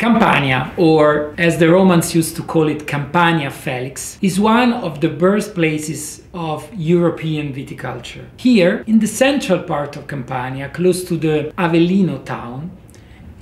Campania, or as the Romans used to call it, Campania Felix, is one of the birthplaces of European viticulture. Here, in the central part of Campania, close to the Avellino town,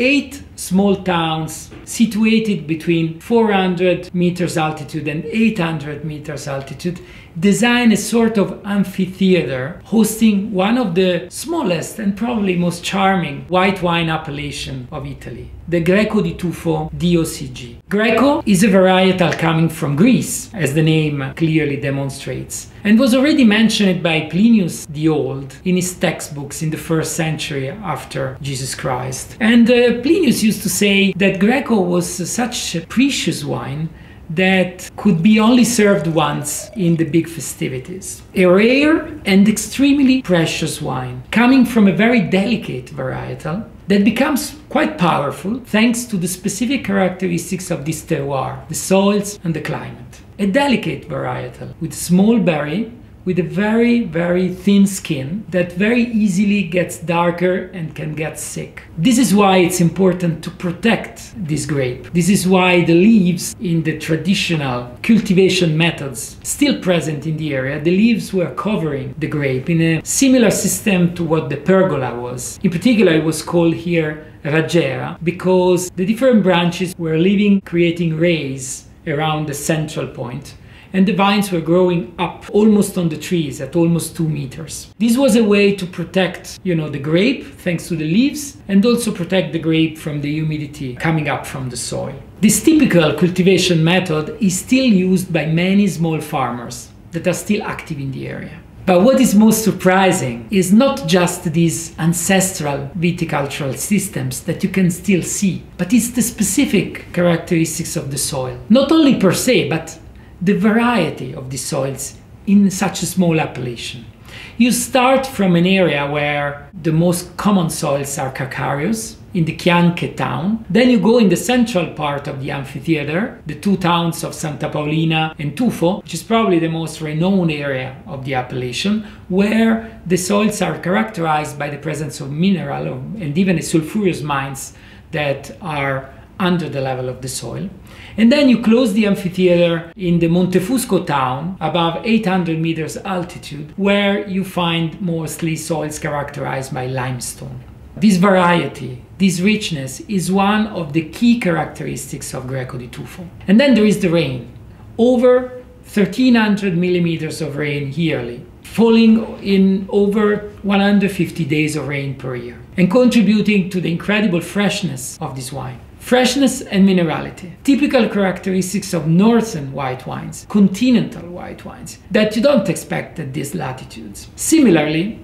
eight small towns situated between 400 meters altitude and 800 meters altitude design a sort of amphitheater hosting one of the smallest and probably most charming white wine appellation of Italy, the Greco di Tufo DOCG. Greco is a varietal coming from Greece, as the name clearly demonstrates, and was already mentioned by Plinius the Old in his textbooks in the first century after Jesus Christ. And uh, Plinius used to say that Greco was such a precious wine that could be only served once in the big festivities. A rare and extremely precious wine, coming from a very delicate varietal that becomes quite powerful thanks to the specific characteristics of this terroir, the soils and the climate. A delicate varietal with small berry with a very, very thin skin that very easily gets darker and can get sick. This is why it's important to protect this grape. This is why the leaves in the traditional cultivation methods still present in the area, the leaves were covering the grape in a similar system to what the pergola was. In particular, it was called here raggiera because the different branches were living, creating rays around the central point and the vines were growing up almost on the trees at almost two meters. This was a way to protect, you know, the grape thanks to the leaves and also protect the grape from the humidity coming up from the soil. This typical cultivation method is still used by many small farmers that are still active in the area. But what is most surprising is not just these ancestral viticultural systems that you can still see, but it's the specific characteristics of the soil. Not only per se, but the variety of the soils in such a small appellation. You start from an area where the most common soils are calcareous, in the Chianche town. Then you go in the central part of the amphitheater, the two towns of Santa Paolina and Tufo, which is probably the most renowned area of the appellation, where the soils are characterized by the presence of mineral and even the sulfurous mines that are under the level of the soil. And then you close the amphitheater in the Montefusco town above 800 meters altitude, where you find mostly soils characterized by limestone. This variety, this richness is one of the key characteristics of Greco di Tufo. And then there is the rain. Over 1300 millimeters of rain yearly, falling in over 150 days of rain per year, and contributing to the incredible freshness of this wine. Freshness and minerality, typical characteristics of northern white wines, continental white wines, that you don't expect at these latitudes. Similarly,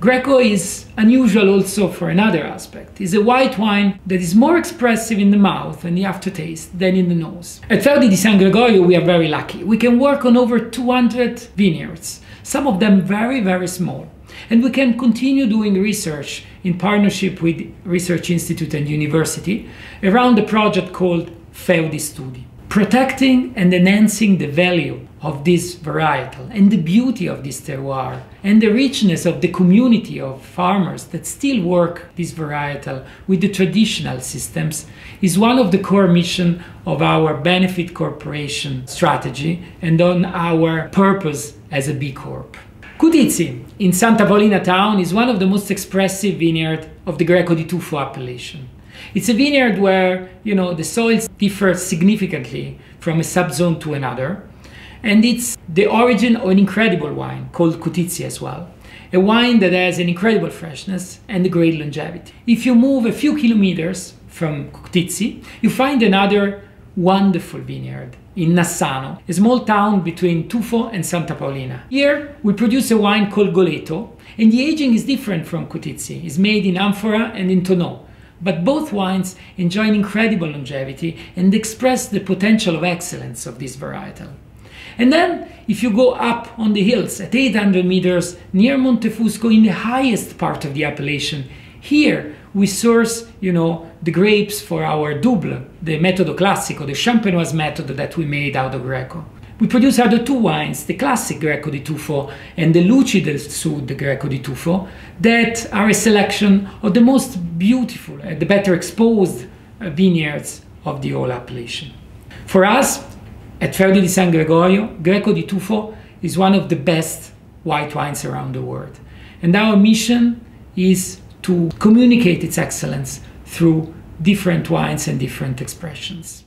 Greco is unusual also for another aspect. It's a white wine that is more expressive in the mouth and the aftertaste than in the nose. At Feudi di San Gregorio we are very lucky. We can work on over 200 vineyards, some of them very, very small. And we can continue doing research in partnership with Research Institute and University around a project called Feudi Studi, protecting and enhancing the value of this varietal and the beauty of this terroir and the richness of the community of farmers that still work this varietal with the traditional systems is one of the core mission of our benefit corporation strategy and on our purpose as a B Corp. Cutizzi in Santa Paolina town is one of the most expressive vineyards of the Greco di Tufo appellation. It's a vineyard where, you know, the soils differ significantly from a subzone to another, and it's the origin of an incredible wine called Cutizzi as well. A wine that has an incredible freshness and a great longevity. If you move a few kilometers from Cutizzi, you find another wonderful vineyard in Nassano, a small town between Tufo and Santa Paolina. Here we produce a wine called Goleto, and the aging is different from Cutizzi. It's made in amphora and in tonneau. But both wines enjoy an incredible longevity and express the potential of excellence of this varietal. And then, if you go up on the hills at 800 meters near Montefusco in the highest part of the appellation, here we source, you know, the grapes for our Dubl, the metodo classico, the champenoise method that we made out of Greco. We produce other two wines, the classic Greco di Tufo and the Lucidus Sud Greco di Tufo, that are a selection of the most beautiful and the better exposed uh, vineyards of the whole appellation. For us, at Feudi di San Gregorio, Greco di Tufo is one of the best white wines around the world. And our mission is to communicate its excellence through different wines and different expressions.